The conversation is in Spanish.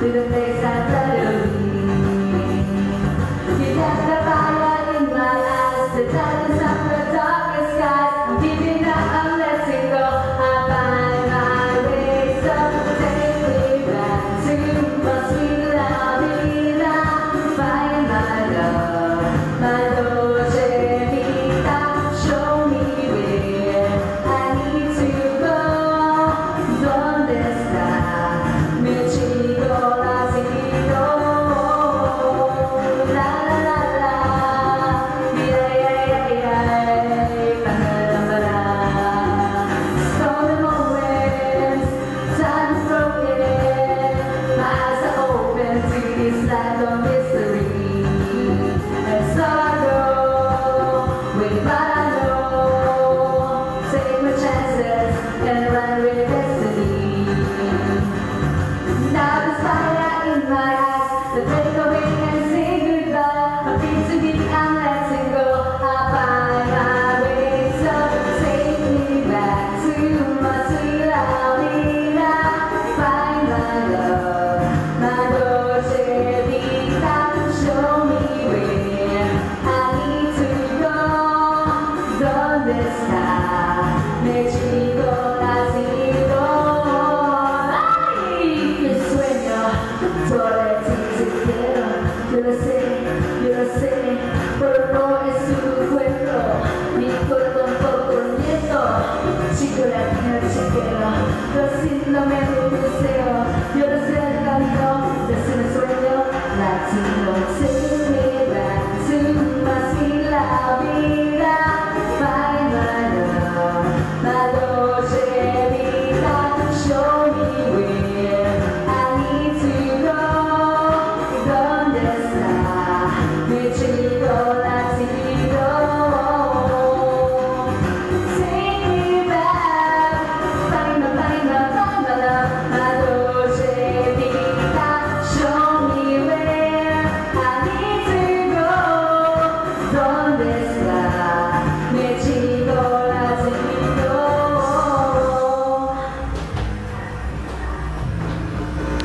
to the place I thought it Spirit. lo sé, yo lo sé, pero no es un cuento, mi cuerpo un poco lento, chico latino chiquero, lo síndrome de un museo, yo lo sé el camino, desde el sueño latino,